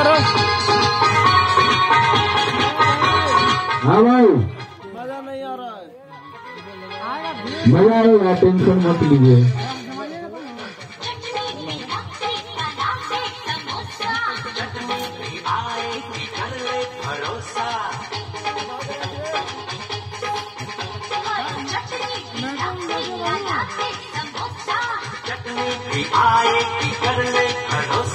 करो। हाँ भाई। मज़ा नहीं आ रहा है। मज़ा आएगा टेंशन मत लीजिए। वारिया लगाए इधर ना चले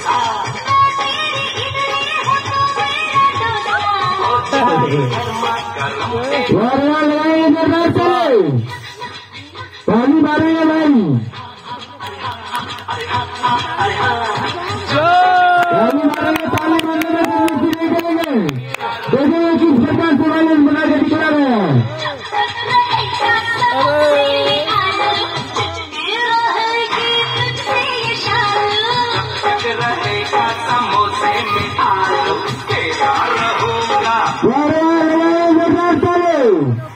पानी मारे भाई पानी मारेंगे पानी मारने में देखेंगे किस प्रकार से Brasil!